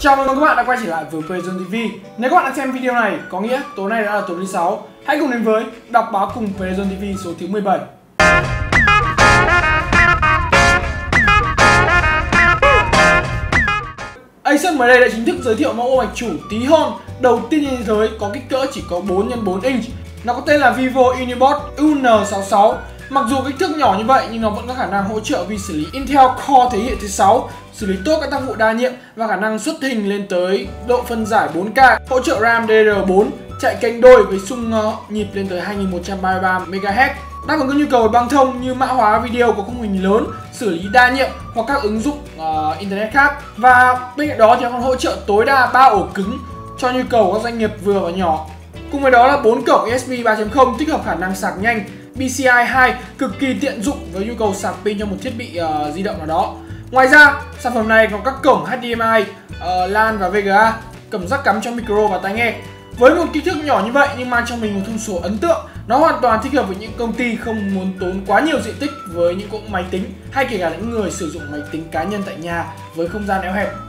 Chào mừng các bạn đã quay trở lại với Playzone TV Nếu các bạn đang xem video này, có nghĩa tối nay đã là tối thứ 6 Hãy cùng đến với đọc báo cùng Playzone TV số thứ 17 Acer mới đây đã chính thức giới thiệu mẫu ô mạch chủ tí hon đầu tiên trên thế giới có kích cỡ chỉ có 4 x 4 inch. Nó có tên là Vivo Unibot UN66. Mặc dù kích thước nhỏ như vậy nhưng nó vẫn có khả năng hỗ trợ vi xử lý Intel Core thế hệ thứ 6, xử lý tốt các tác vụ đa nhiệm và khả năng xuất hình lên tới độ phân giải 4K, hỗ trợ RAM DDR4, chạy kênh đôi với xung nhịp lên tới 2133 MHz đáp ứng các nhu cầu băng thông như mã hóa video có khung hình lớn, xử lý đa nhiệm hoặc các ứng dụng uh, internet khác. Và bên cạnh đó thì nó còn hỗ trợ tối đa 3 ổ cứng cho nhu cầu các doanh nghiệp vừa và nhỏ. Cùng với đó là 4 cổng USB 3.0 tích hợp khả năng sạc nhanh PCI 2 cực kỳ tiện dụng với nhu cầu sạc pin cho một thiết bị uh, di động nào đó. Ngoài ra, sản phẩm này còn các cổng HDMI, uh, ờ, LAN và VGA, cổng rắc cắm cho micro và tai nghe. Với một kích thước nhỏ như vậy nhưng mang trong mình một thông số ấn tượng, nó hoàn toàn thích hợp với những công ty không muốn tốn quá nhiều diện tích với những cỗ máy tính hay kể cả những người sử dụng máy tính cá nhân tại nhà với không gian eo hẹp.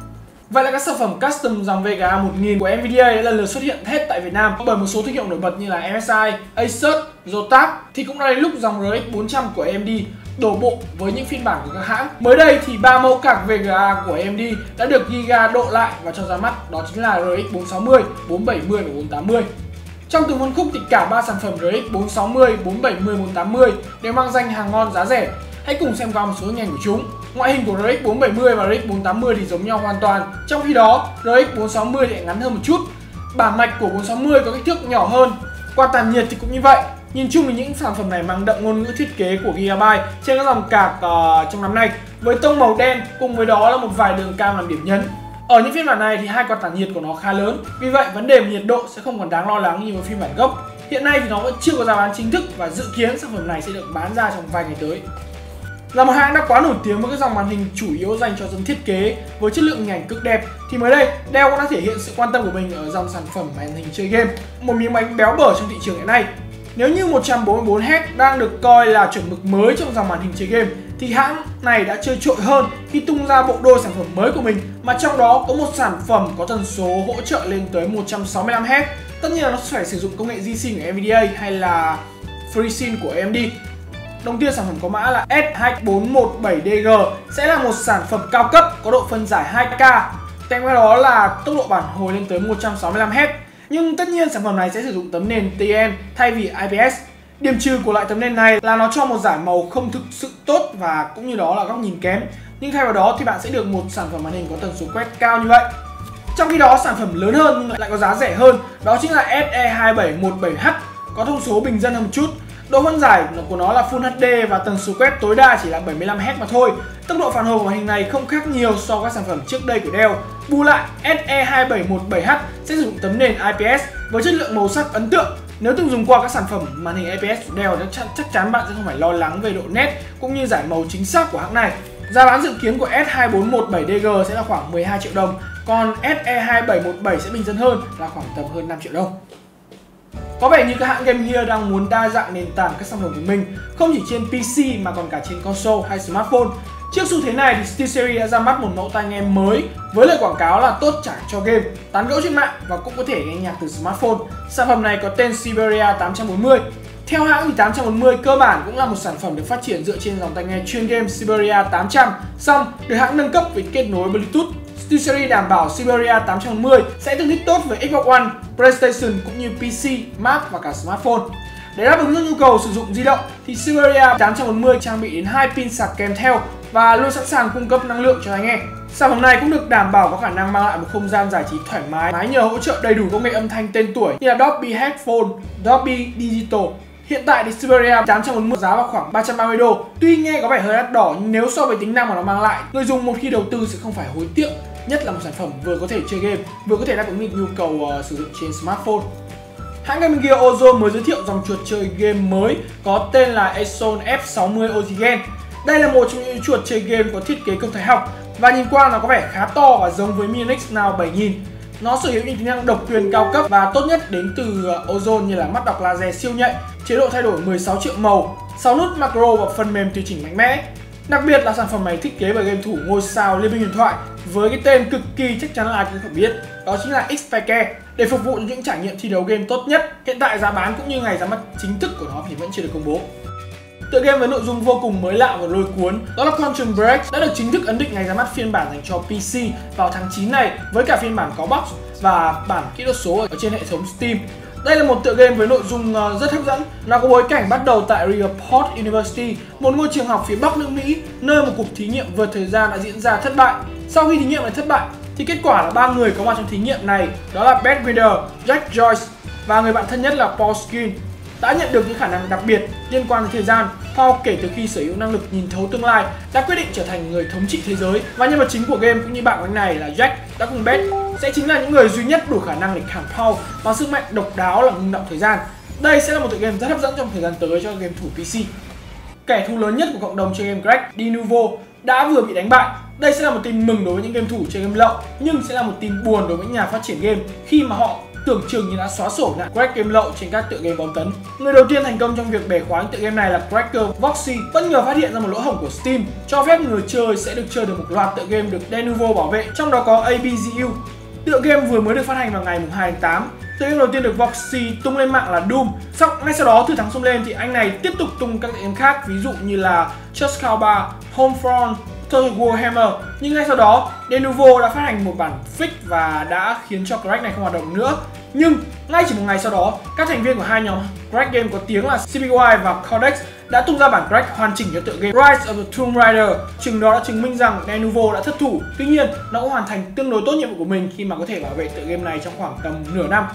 Vậy là các sản phẩm custom dòng VGA 1000 của Nvidia đã lần lượt xuất hiện hết tại Việt Nam bởi một số thương hiệu nổi bật như là MSI, Asus, Zotac thì cũng đã đến lúc dòng RX 400 của AMD đổ bộ với những phiên bản của các hãng. Mới đây thì ba mẫu card VGA của AMD đã được Giga độ lại và cho ra mắt, đó chính là RX 460, 470 và 480. Trong từng phân khúc thì cả ba sản phẩm RX 460, 470, 480 đều mang danh hàng ngon giá rẻ. Hãy cùng xem qua một số hình ảnh của chúng. Ngoại hình của RX 470 và RX 480 thì giống nhau hoàn toàn, trong khi đó RX 460 thì ngắn hơn một chút. Bản mạch của 460 có kích thước nhỏ hơn. Qua tản nhiệt thì cũng như vậy, Nhìn chung thì những sản phẩm này mang đậm ngôn ngữ thiết kế của Gigabyte trên các dòng card uh, ờ, trong năm nay với tông màu đen cùng với đó là một vài đường cam làm điểm nhấn. Ở những phiên bản này thì hai quạt tản nhiệt của nó khá lớn, vì vậy vấn đề nhiệt độ sẽ không còn đáng lo lắng như với phiên bản gốc. Hiện nay thì nó vẫn chưa có giá bán chính thức và dự kiến sản phẩm này sẽ được bán ra trong vài ngày tới. Là một hãng đã quá nổi tiếng với các dòng màn hình chủ yếu dành cho dân thiết kế với chất lượng hình ảnh cực đẹp thì mới đây Dell cũng đã thể hiện sự quan tâm của mình ở dòng sản phẩm màn hình chơi game, một miếng bánh béo bở trong thị trường hiện nay nếu như 144Hz đang được coi là chuẩn mực mới trong dòng màn hình chơi game thì hãng này đã chơi trội hơn khi tung ra bộ đôi sản phẩm mới của mình mà trong đó có một sản phẩm có tần số hỗ trợ lên tới 165Hz. Tất nhiên là nó phải sử dụng công nghệ G-Sync của NVIDIA hay là FreeSync của AMD đồng tiên sản phẩm có mã là S2417DG sẽ là một sản phẩm cao cấp có độ phân giải 2K. Kèm theo đó là tốc độ bản hồi lên tới 165Hz nhưng tất nhiên sản phẩm này sẽ sử dụng tấm nền TN thay vì IPS. Điểm trừ của loại tấm nền này là nó cho một giải màu không thực sự tốt và cũng như đó là góc nhìn kém. Nhưng thay vào đó thì bạn sẽ được một sản phẩm màn hình có tần số quét cao như vậy. Trong khi đó sản phẩm lớn hơn nhưng lại có giá rẻ hơn, đó chính là SE2717H có thông số bình dân hơn một chút Độ phân giải của nó là Full HD và tần số quét tối đa chỉ là 75Hz mà thôi. Tốc độ phản hồi của màn hình này không khác nhiều so với các sản phẩm trước đây của Dell. Bù lại, SE2717H sẽ sử dụng tấm nền IPS với chất lượng màu sắc ấn tượng. Nếu từng dùng qua các sản phẩm màn hình IPS của Dell chắc, chắc chắn bạn sẽ không phải lo lắng về độ nét cũng như giải màu chính xác của hãng này. Giá bán dự kiến của S2417DG sẽ là khoảng 12 triệu đồng, còn SE2717 sẽ bình dân hơn là khoảng tầm hơn 5 triệu đồng. Có vẻ như các hãng game here đang muốn đa dạng nền tảng các sản phẩm của mình, không chỉ trên PC mà còn cả trên console hay smartphone. Trước xu thế này thì SteelSeries đã ra mắt một mẫu tai nghe mới với lời quảng cáo là tốt chẳng cho game, tán gẫu trên mạng và cũng có thể nghe nhạc từ smartphone. Sản phẩm này có tên Siberia 840. Theo hãng thì 840 cơ bản cũng là một sản phẩm được phát triển dựa trên dòng tai nghe chuyên game Siberia 800, xong được hãng nâng cấp với kết nối Bluetooth SteelSeries đảm bảo Siberia 810 sẽ tương thích tốt với Xbox One, PlayStation cũng như PC, Mac và cả smartphone. Để đáp ứng nhu cầu sử dụng di động thì Siberia 840 trang bị đến hai pin sạc kèm theo và luôn sẵn sàng cung cấp năng lượng cho anh em. Sản phẩm này cũng được đảm bảo có khả năng mang lại một không gian giải trí thoải mái nhờ hỗ trợ đầy đủ công nghệ âm thanh tên tuổi như là Dolby Headphone, Dolby Digital. Hiện tại thì Siberia 840 giá vào khoảng 330 đô. Tuy nghe có vẻ hơi đắt đỏ nhưng nếu so với tính năng mà nó mang lại, người dùng một khi đầu tư sẽ không phải hối tiếc nhất là một sản phẩm vừa có thể chơi game vừa có thể đáp ứng được nhu cầu uh, sử dụng trên smartphone Hãng gaming gear Ozone mới giới thiệu dòng chuột chơi game mới có tên là Ozone F60 Ozigen. Đây là một trong những chuột chơi game có thiết kế công thái học và nhìn qua nó có vẻ khá to và giống với Minix Now 7000. Nó sở hữu những tính năng độc quyền cao cấp và tốt nhất đến từ ờ, Ozone như là mắt đọc laser siêu nhạy, chế độ thay đổi 16 triệu màu, 6 nút macro và phần mềm tùy chỉnh mạnh mẽ. Đặc biệt là sản phẩm này thiết kế bởi game thủ ngôi sao Liên minh huyền thoại với cái tên cực kỳ chắc chắn là ai cũng phải biết, đó chính là XPK để phục vụ những trải nghiệm thi đấu game tốt nhất. Hiện tại giá bán cũng như ngày ra mắt chính thức của nó thì vẫn chưa được công bố. Tựa game với nội dung vô cùng mới lạ và lôi cuốn đó là Quantum Break đã được chính thức ấn định ngày ra mắt phiên bản dành cho PC vào tháng 9 này với cả phiên bản có box và bản kỹ thuật số ở trên hệ thống Steam. Đây là một tựa game với nội dung ờ, rất hấp dẫn. Nó có bối cảnh bắt đầu tại Riverport University, một ngôi trường học phía bắc nước Mỹ, nơi một cuộc thí nghiệm vượt thời gian đã diễn ra thất bại. Sau khi thí nghiệm này thất bại, thì kết quả là ba người có mặt trong thí nghiệm này, đó là Beth Reader, Jack Joyce và người bạn thân nhất là Paul Skin đã nhận được những khả năng đặc biệt liên quan đến thời gian. Paul kể từ khi sở hữu năng lực nhìn thấu tương lai đã quyết định trở thành người thống trị thế giới và nhân vật chính của game cũng như bạn của anh này là Jack đã cùng Beth sẽ chính là những người duy nhất đủ khả năng để cản Paul bằng sức mạnh độc đáo là ngưng động thời gian. Đây sẽ là một tựa game rất hấp dẫn trong thời gian tới cho game thủ PC. Kẻ thù lớn nhất của cộng đồng chơi game Crack, Dinuvo, đã vừa bị đánh bại. Đây sẽ là một tin mừng đối với những game thủ chơi game lậu, nhưng sẽ là một tin buồn đối với nhà phát triển game khi mà họ tưởng chừng như đã xóa sổ nạn crack game lậu trên các tựa game bóng tấn. Người đầu tiên thành công trong việc bẻ khóa tựa game này là Cracker Voxy, bất ngờ phát hiện ra một lỗ hổng của Steam, cho phép người chơi sẽ được chơi được một loạt tựa game được Denuvo bảo vệ, trong đó có ABZU. Tựa game vừa mới được phát hành vào ngày 2 tháng 8. Tựa game đầu tiên được Voxy tung lên mạng là Doom. Sau ngay sau đó từ tháng xông lên thì anh này tiếp tục tung các tựa game khác, ví dụ như là Just Cause 3, Homefront, Total Warhammer nhưng ngay sau đó Denuvo đã phát hành một bản fix và đã khiến cho crack này không hoạt động nữa nhưng ngay chỉ một ngày sau đó các thành viên của hai nhóm crack game có tiếng là CPY và Codex đã tung ra bản crack hoàn chỉnh cho tựa game Rise of the Tomb Raider chừng đó đã chứng minh rằng Denuvo đã thất thủ tuy nhiên nó cũng hoàn thành tương đối tốt nhiệm vụ của mình khi mà có thể bảo vệ tựa game này trong khoảng tầm nửa năm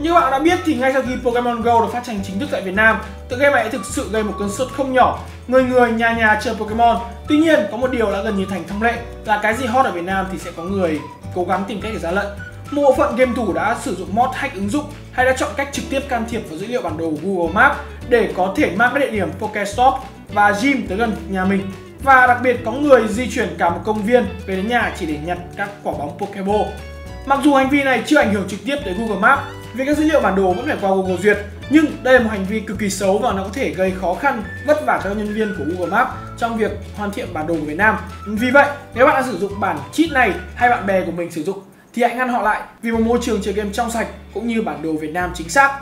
như bạn đã biết thì ngay sau khi Pokemon Go được phát hành chính thức tại Việt Nam, tựa game này thực sự gây một cơn sốt không nhỏ. Người người nhà nhà chơi Pokemon. Tuy nhiên, có một điều đã gần như thành thông lệ là cái gì hot ở Việt Nam thì sẽ có người cố gắng tìm cách để giá lận. Một bộ phận game thủ đã sử dụng mod hack ứng dụng hay đã chọn cách trực tiếp can thiệp vào dữ liệu bản đồ Google Maps để có thể mang các địa điểm Pokestop và gym tới gần nhà mình. Và đặc biệt có người di chuyển cả một công viên về đến nhà chỉ để nhặt các quả bóng Pokeball. Mặc dù hành vi này chưa ảnh hưởng trực tiếp tới Google Maps, vì các dữ liệu bản đồ vẫn phải qua Google duyệt, nhưng đây là một hành vi cực kỳ xấu và nó có thể gây khó khăn, vất vả cho nhân viên của Google Maps trong việc hoàn thiện bản đồ của Việt Nam vì vậy, nếu bạn đã sử dụng bản cheat này hay bạn bè của mình sử dụng thì hãy ngăn họ lại vì một môi trường chơi game trong sạch cũng như bản đồ Việt Nam chính xác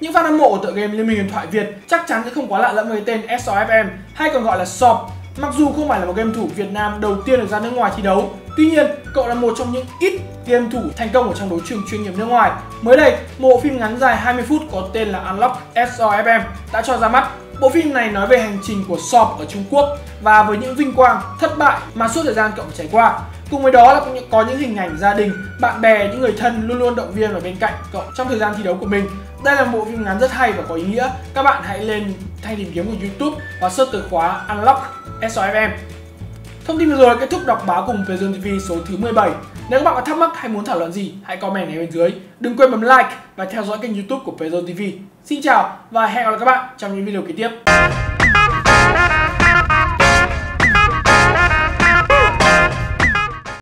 những fan hâm mộ của tựa game Liên minh huyền thoại Việt chắc chắn sẽ không quá lạ lẫm với tên SOFM hay còn gọi là SOP Mặc dù không phải là một game thủ Việt Nam đầu tiên được ra nước ngoài thi đấu, tuy nhiên cậu là một trong những ít game thủ thành công ở trong đấu trường chuyên nghiệp nước ngoài. Mới đây, một bộ phim ngắn dài 20 phút có tên là Unlock SOFM đã cho ra mắt. Bộ phim này nói về hành trình của SOP ở Trung Quốc và với những vinh quang, thất bại mà suốt thời gian cậu trải qua. Cùng với đó là cũng có những hình ảnh gia đình, bạn bè, những người thân luôn luôn động viên ở bên cạnh cậu trong thời gian thi đấu của mình. Đây là một bộ phim ngắn rất hay và có ý nghĩa. Các bạn hãy lên thay tìm kiếm của YouTube và search từ khóa Unlock SOFM. Thông tin vừa rồi là kết thúc đọc báo cùng Pezon TV số thứ 17. Nếu các bạn có thắc mắc hay muốn thảo luận gì, hãy comment ngay bên dưới. Đừng quên bấm like và theo dõi kênh YouTube của Pezon TV. Xin chào và hẹn gặp lại các bạn trong những video kế tiếp.